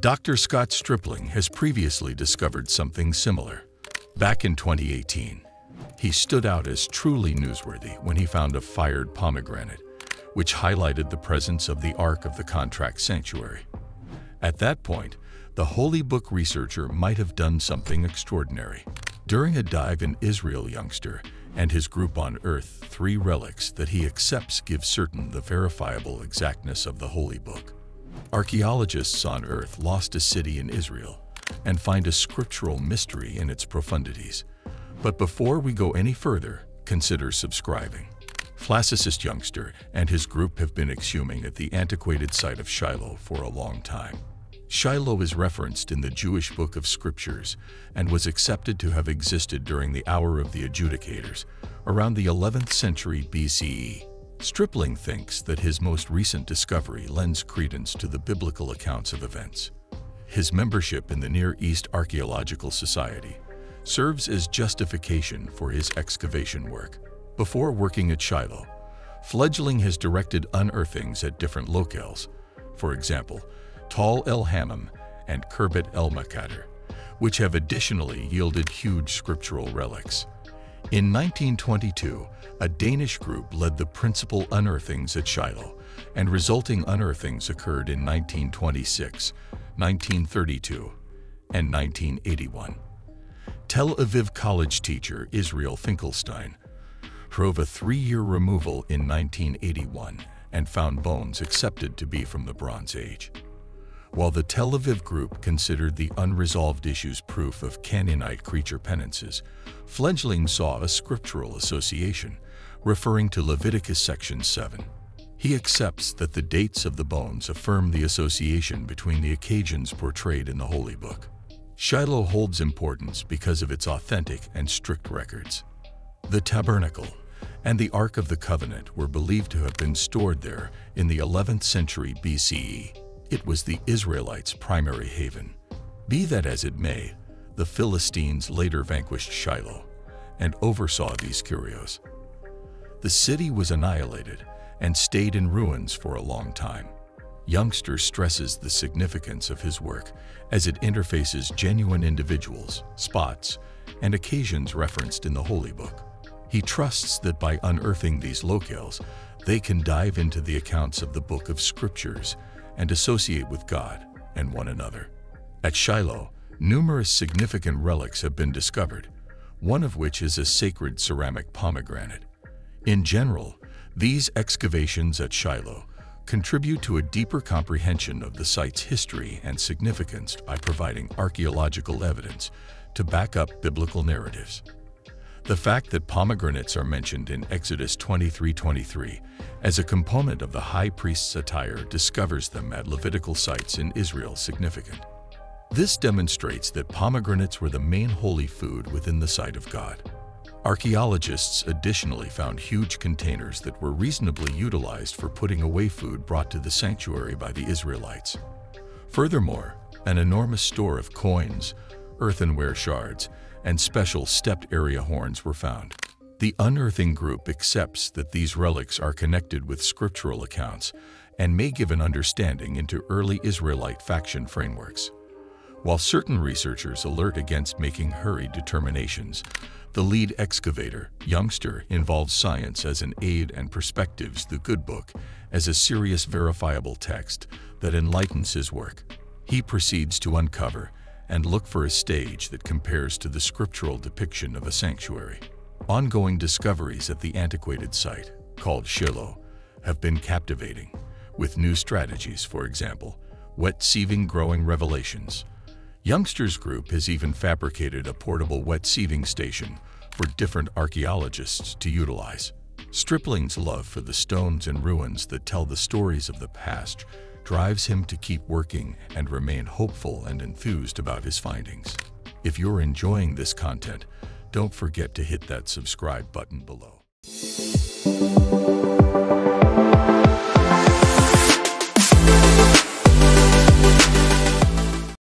Dr. Scott Stripling has previously discovered something similar. Back in 2018, he stood out as truly newsworthy when he found a fired pomegranate, which highlighted the presence of the Ark of the Contract Sanctuary. At that point, the Holy Book researcher might have done something extraordinary. During a dive in Israel Youngster and his group on Earth, three relics that he accepts give certain the verifiable exactness of the Holy Book. Archaeologists on Earth lost a city in Israel and find a scriptural mystery in its profundities. But before we go any further, consider subscribing. Flaccicist Youngster and his group have been exhuming at the antiquated site of Shiloh for a long time. Shiloh is referenced in the Jewish Book of Scriptures and was accepted to have existed during the Hour of the Adjudicators, around the 11th century BCE. Stripling thinks that his most recent discovery lends credence to the biblical accounts of events. His membership in the Near East Archaeological Society serves as justification for his excavation work. Before working at Shiloh, Fledgling has directed unearthings at different locales, for example, Tal el Hammam and Khirbet el Maqatir, which have additionally yielded huge scriptural relics. In 1922, a Danish group led the principal unearthings at Shiloh, and resulting unearthings occurred in 1926, 1932, and 1981. Tel Aviv college teacher Israel Finkelstein drove a three-year removal in 1981 and found bones accepted to be from the Bronze Age. While the Tel Aviv group considered the unresolved issues proof of Canaanite creature penances, Fledgling saw a scriptural association, referring to Leviticus section 7. He accepts that the dates of the bones affirm the association between the occasions portrayed in the Holy Book. Shiloh holds importance because of its authentic and strict records. The tabernacle and the Ark of the Covenant were believed to have been stored there in the 11th century BCE. It was the Israelites' primary haven. Be that as it may, the Philistines later vanquished Shiloh and oversaw these curios. The city was annihilated and stayed in ruins for a long time. Youngster stresses the significance of his work as it interfaces genuine individuals, spots, and occasions referenced in the Holy Book. He trusts that by unearthing these locales, they can dive into the accounts of the Book of Scriptures and associate with God and one another. At Shiloh, numerous significant relics have been discovered, one of which is a sacred ceramic pomegranate. In general, these excavations at Shiloh contribute to a deeper comprehension of the site's history and significance by providing archaeological evidence to back up biblical narratives. The fact that pomegranates are mentioned in Exodus 23:23 as a component of the high priest's attire discovers them at Levitical sites in Israel significant. This demonstrates that pomegranates were the main holy food within the sight of God. Archaeologists additionally found huge containers that were reasonably utilized for putting away food brought to the sanctuary by the Israelites. Furthermore, an enormous store of coins, earthenware shards, and special stepped area horns were found. The unearthing group accepts that these relics are connected with scriptural accounts and may give an understanding into early Israelite faction frameworks. While certain researchers alert against making hurried determinations, the lead excavator, Youngster, involves science as an aid and perspectives the Good Book as a serious verifiable text that enlightens his work. He proceeds to uncover and look for a stage that compares to the scriptural depiction of a sanctuary. Ongoing discoveries at the antiquated site, called Shiloh, have been captivating, with new strategies, for example, wet sieving growing revelations. Youngsters Group has even fabricated a portable wet sieving station for different archaeologists to utilize. Stripling's love for the stones and ruins that tell the stories of the past drives him to keep working and remain hopeful and enthused about his findings. If you're enjoying this content, don't forget to hit that subscribe button below.